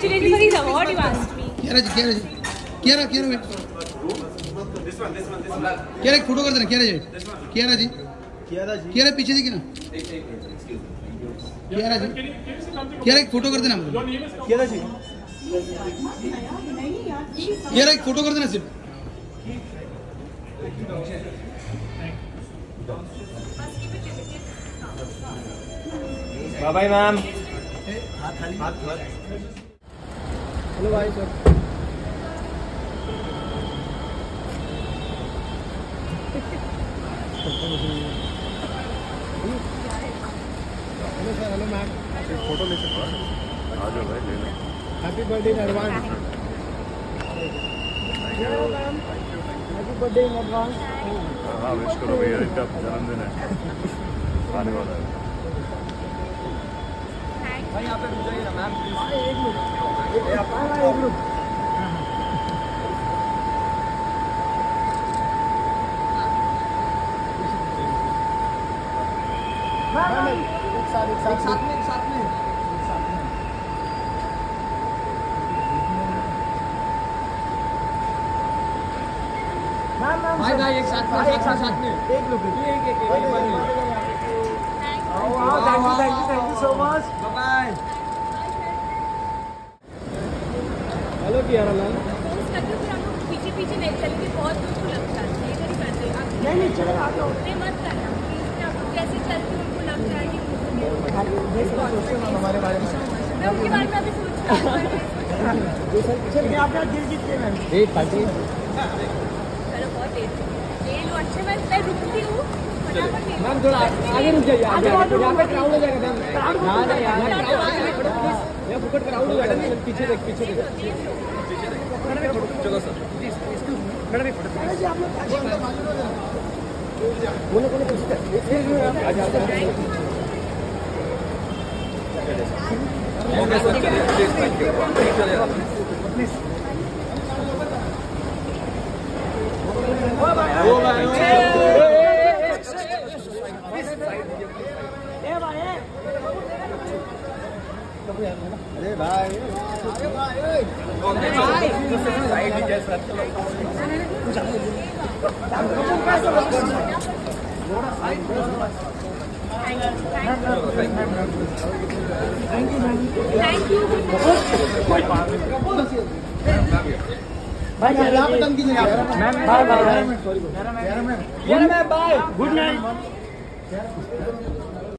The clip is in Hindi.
किया जी किया जी किया किया वेट किया एक फ़ोटो कर देना किया जी किया जी किया पीछे दिखे ना. किया जी किया एक फ़ोटो कर देना किया जी किया एक फ़ोटो कर देना सिर्फ़. बाय बाय मैम हेलो भाई sir. Hello sir hello ma'am. Photo ले सकते हो? आ जाओ भाई ले लो। Happy birthday in advance happy birthday in advance हाँ विश करो भैया इनका जन्मदिन है। आने वाला है। भाई यहाँ पे रुक जाइए मैम एक मिनट। एक मिनट। साथ एक साथ में एक साथ में। भाई भाई एक साथ में एक साथ साथ में। एक लोग एक एक एक thank you thank you so much post करके फिर हम लोग पीछे पीछे नहीं चलेंगे बहुत दूर को लगता है। ये करी करते आप नहीं नहीं चलेगा आ जाओ मत करना प्लीज़ आप कैसे चलते उनको लगता है कि हमारे बारे में। मैं उनके बारे में अभी सोच रहा हूँ चलिए आप दिल जीतते मैम एक पार्टी चलो बहुत देर। ये लो अच्छे मैं मैं रुकती हूँ। ले लो। मैम थोड़ा आगे रुक जाइए आगे यहाँ पे क्राउड हो जाएगा मैम। ना ना यहाँ यहाँ फुकट क्राउड हो जाएगा पीछे देख पीछे देख। चलो सर। बोलो बोलो पीछे आजा आजा ओके सर। चलिए प्लीज़ थैंक यू प्लीज़ चलिए ओ भाई अरे भाई थैंक भाई गुड नाइट